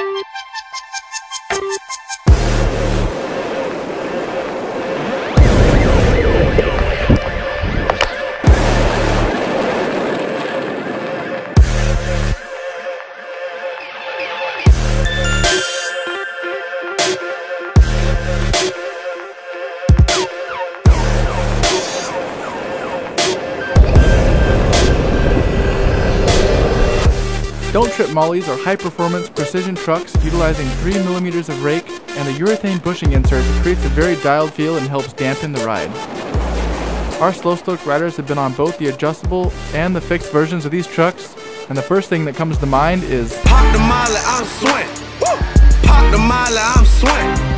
フフフフ。Don't Trip Mollies are high-performance precision trucks utilizing 3mm of rake and a urethane bushing insert that creates a very dialed feel and helps dampen the ride. Our SLO Stoked riders have been on both the adjustable and the fixed versions of these trucks, and the first thing that comes to mind is Pop the molly, I'm. Pop the molly, I'm.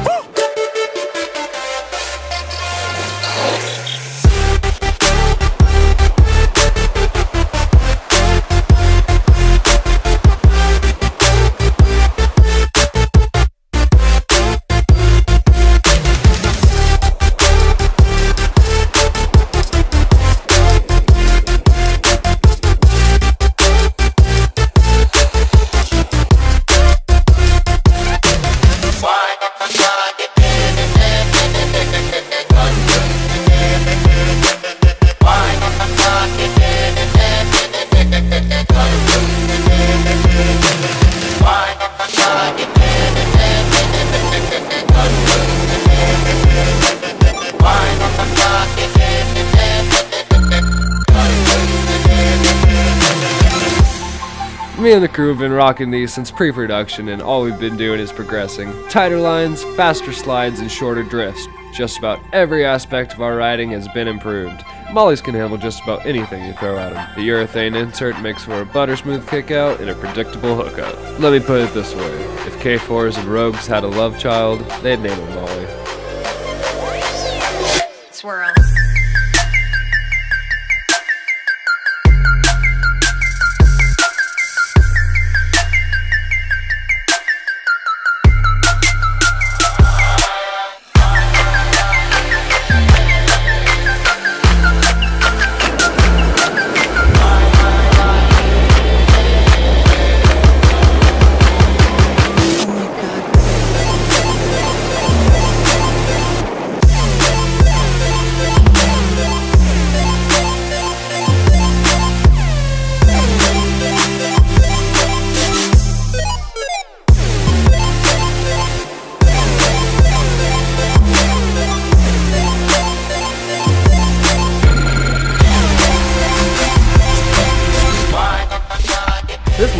Me and the crew have been rocking these since pre-production and all we've been doing is progressing. Tighter lines, faster slides, and shorter drifts. Just about every aspect of our riding has been improved. Mollies can handle just about anything you throw at them. The urethane insert makes for a butter smooth kickout and a predictable hookup. Let me put it this way, if K4s and Rogues had a love child, they'd name it Molly. Swirl.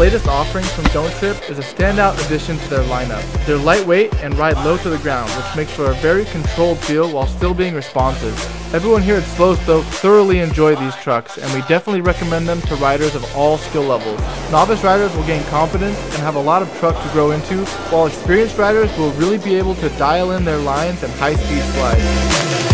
Latest offering from Don't Trip is a standout addition to their lineup. They're lightweight and ride low to the ground, which makes for a very controlled feel while still being responsive. Everyone here at SLO Stoke thoroughly enjoy these trucks, and we definitely recommend them to riders of all skill levels. Novice riders will gain confidence and have a lot of truck to grow into, while experienced riders will really be able to dial in their lines and high-speed slides.